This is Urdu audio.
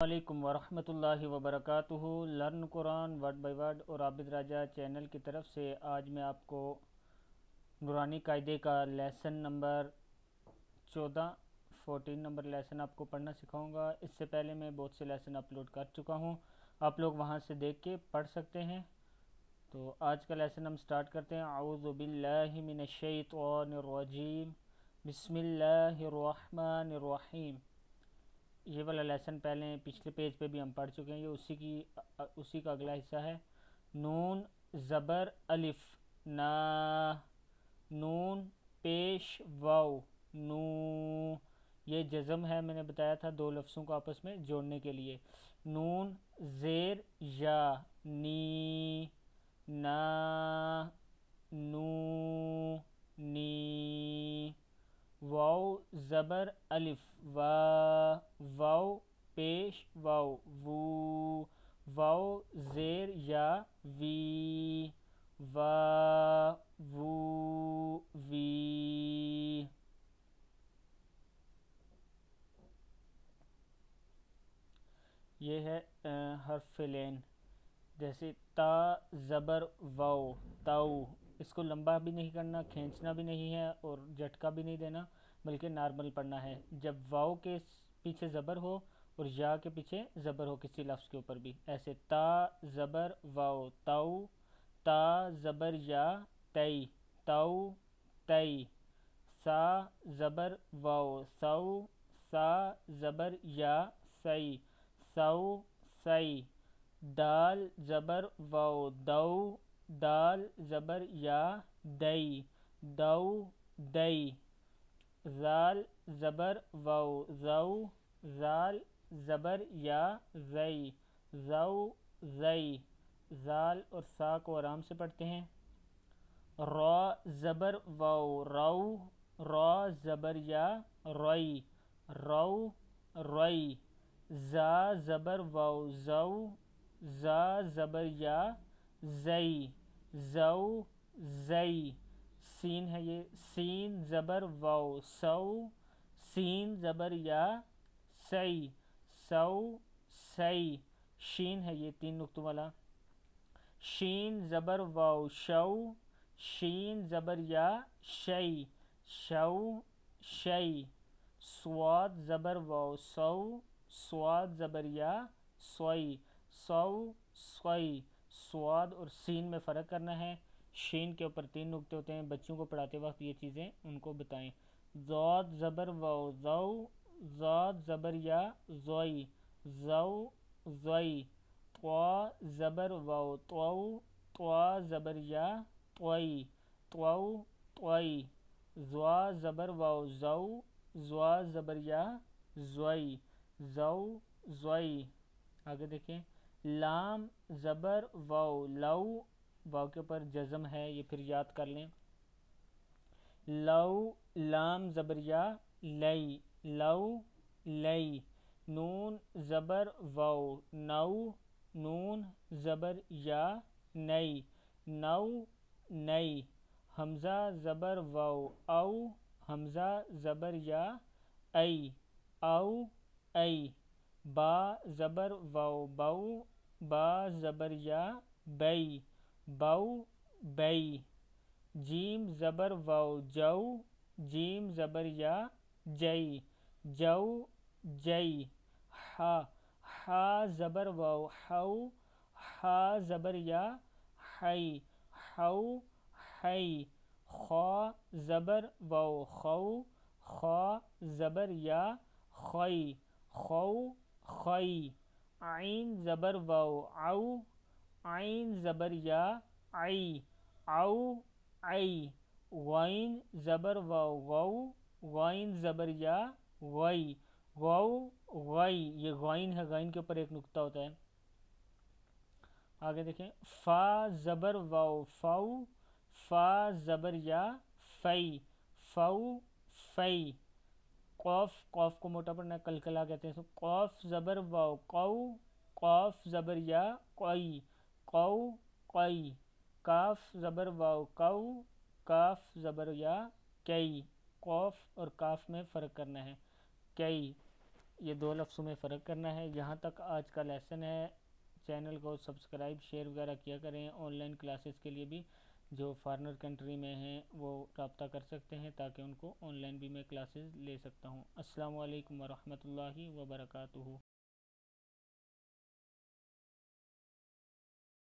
علیکم ورحمۃ اللہ وبرکاتہ۔ Learn Quran word by word اور عابد راجہ چینل کی طرف سے آج میں آپ کو نورانی قاعدے کا لیسن نمبر چودہ فورٹین نمبر لیسن آپ کو پڑھنا سکھاؤں گا۔ اس سے پہلے میں بہت سے لیسن اپلوڈ کر چکا ہوں۔ آپ لوگ وہاں سے دیکھ کے پڑھ سکتے ہیں۔ تو آج کا لیسن ہم سٹارٹ کرتے ہیں۔ اعوذ باللہ من الشیطان الرجیم۔ بسم اللہ الرحمن الرحیم۔ یہ والا لیسن پہلے پچھلے پیج پہ بھی ہم پڑھ چکے ہیں، یہ اسی کی، اسی کا اگلا حصہ ہے۔ نون زبر الف، نا، نون پیش واو، نو، یہ جزم ہے، میں نے بتایا تھا دو لفظوں کو آپس میں جوڑنے کے لیے۔ نون زیر یا، نی، نا نو زبر، الف وا واو، پیش، واو، وو، واو، زیر یا وی، وا، وو، وی۔ یہ ہے حرف لین۔ جیسے تا، زبر، واو، تاؤ۔ اس کو لمبا بھی نہیں کرنا، کھینچنا بھی نہیں ہے اور جھٹکا بھی نہیں دینا۔ بلکہ نارمل پڑھنا ہے۔ جب واؤ کے پیچھے زبر ہو اور یا کے پیچھے زبر ہو کسی لفظ کے اوپر بھی۔ ایسے تا زبر واؤ، تاؤ، تا زبر یا تئی، تاؤ، تئی۔ سا زبر واؤ سو سا زبر یا سئی۔ سو سئی۔ دال زبر واؤ دو دال زبر یا دئی۔ دو دئی۔ زال، زبر واؤ زو زال، زبر یا زئی زو زئی، زال اور سا کو آرام سے پڑھتے ہیں۔ را، زبر واؤ رو را، زبر یا روئی رو روئی زا، زبر، واؤ زو زا، زبر یا زئی زو زئی۔ سین ہے یہ۔ سین زبر واؤ، سو۔ سین زبر یا سئی۔ سو، سئی۔ شین ہے یہ تین نقطوں والا۔ شین زبر واؤ، شو۔ شین زبر یا شئی۔ شو، شئی۔ سواد زبر واؤ، سو۔ سواد زبر یا سوئی۔ سو، سوئی۔ سواد اور سین میں فرق کرنا ہے۔ شین کے اوپر تین نقطے ہوتے ہیں، بچوں کو پڑھاتے وقت یہ چیزیں ان کو بتائیں۔ زود زبر، واؤ زو زود زبر یا زوئی۔ زو زوئی۔ طوا، زبر، واؤ۔ تو طوا، زبر یا طوئی تو طوئی زوا، زبر، واؤ۔ زو زوا، زبر یا زوئی۔ زو زوئی۔ آگے دیکھیں۔ لام، زبر، واؤ۔ لو واؤ کے اوپر جزم ہے، یہ پھر یاد کر لیں۔ لو لام زبر یا لئی لو لئی، نون زبر واؤ نو نون زبر یا نئی نو نئی، حمزہ زبر واؤ او حمزہ زبر یا ای او ای، با زبر واؤ بو با زبر یا بئی۔ بو، بئی، جیم، زبر، واؤ، جو، جیم، زبر یا جئی، جو، جئی، ہا ہا، زبر، واؤ، ہو، ہا، زبر یا ہئی، ہو، ہئی، خوا، زبر، واؤ، خو، خوا، زبر یا خوئی خو خوئی عین، زبر، واؤ او عین زبر یا عئی او عئی غین زبر واؤ غو، غین زبر یا غوئی غو غوئی یہ غین ہے، غین کے اوپر ایک نقطہ ہوتا ہے۔ آگے دیکھیں، فا زبر واؤ فو، فا زبر یا فئی فو فئی قوف قوف کو موٹا پڑھنا کلکلا کہتے ہیں قوف زبر واؤ قو، قوف زبر یا قوئی قو قوئی کاف زبر واؤ قو کاف زبر یا کئی قوف اور کاف میں فرق کرنا ہے۔ کئی یہ دو لفظوں میں فرق کرنا ہے۔ یہاں تک آج کا لیسن ہے۔ چینل کو سبسکرائب، شیئر وغیرہ کیا کریں۔ آن لائن کلاسز کے لیے بھی جو فارنر کنٹری میں ہیں، وہ رابطہ کر سکتے ہیں تاکہ ان کو آن لائن بھی میں کلاسز لے سکتا ہوں۔ السلام علیکم ورحمۃ اللہ وبرکاتہ۔